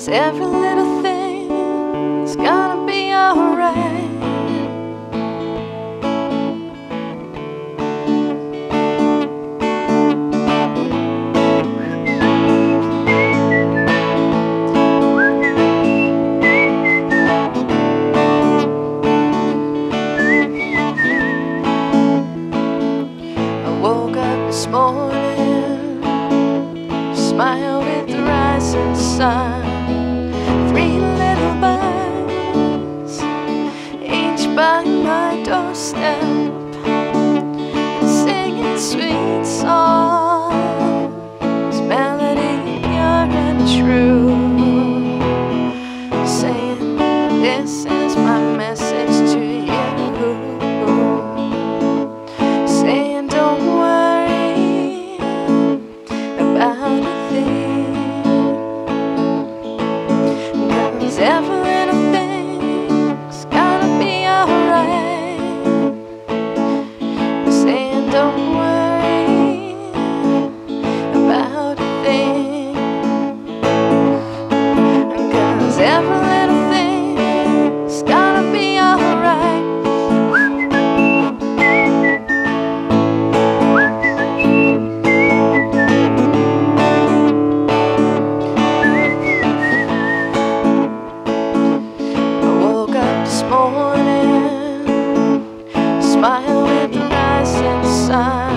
Cause every little thing's gonna be alright. I woke up this morning, smile with the rising sun bus Each by my doorstep Singing sweet songs. Melody pure and true Saying this smile with nice inside.